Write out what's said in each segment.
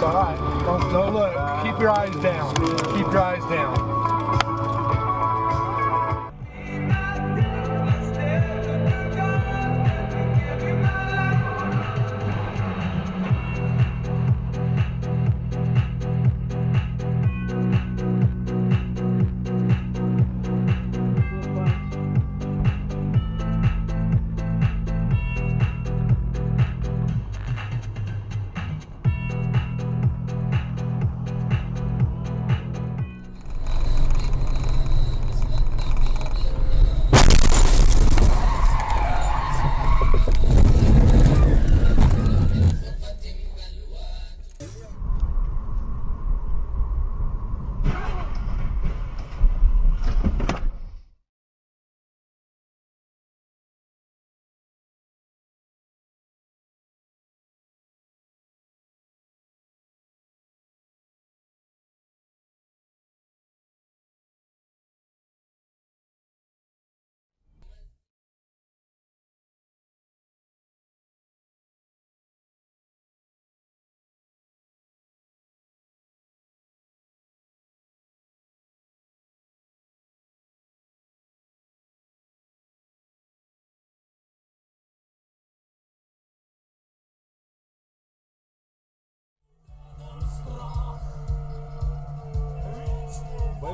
It's all right. Don't, don't look. Keep your eyes down. Keep your eyes down.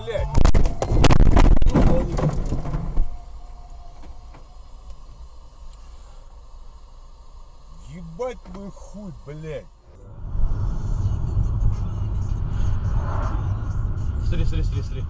Блять. Ебать мой хуй, блядь. Смотри, смотри, смотри, смотри.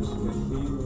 Oxygen